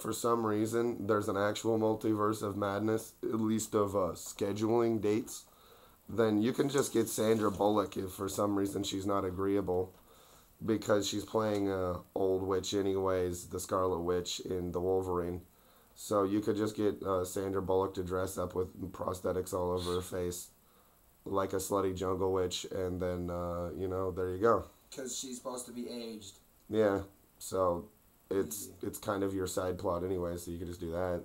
for some reason there's an actual multiverse of madness, at least of uh, scheduling dates, then you can just get Sandra Bullock if for some reason she's not agreeable, because she's playing a old witch anyways, the Scarlet Witch in the Wolverine. So you could just get uh, Sandra Bullock to dress up with prosthetics all over her face, like a slutty jungle witch, and then uh, you know there you go. Because she's supposed to be aged. Yeah. So it's it's kind of your side plot anyway, so you could just do that.